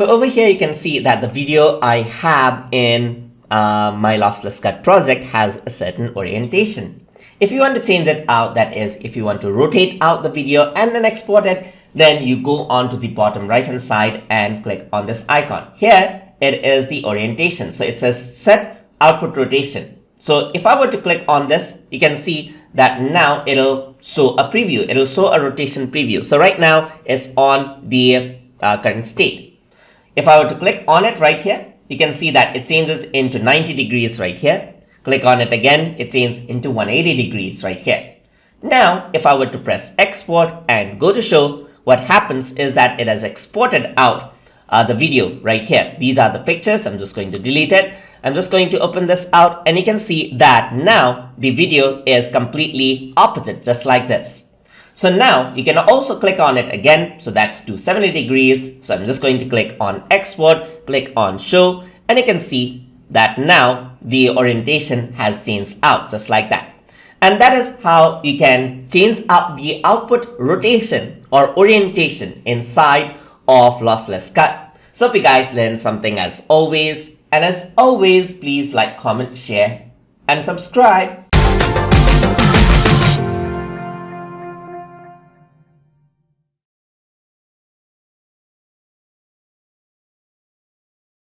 So over here, you can see that the video I have in uh, my LosslessCut project has a certain orientation. If you want to change it out, that is, if you want to rotate out the video and then export it, then you go on to the bottom right hand side and click on this icon. Here, it is the orientation. So it says set output rotation. So if I were to click on this, you can see that now it'll show a preview. It'll show a rotation preview. So right now it's on the uh, current state. If I were to click on it right here, you can see that it changes into 90 degrees right here. Click on it again, it changes into 180 degrees right here. Now, if I were to press export and go to show, what happens is that it has exported out uh, the video right here. These are the pictures. I'm just going to delete it. I'm just going to open this out and you can see that now the video is completely opposite, just like this. So now you can also click on it again. So that's 270 degrees. So I'm just going to click on export, click on show, and you can see that now the orientation has changed out just like that. And that is how you can change up the output rotation or orientation inside of LosslessCut. So hope you guys learned something as always. And as always, please like, comment, share, and subscribe.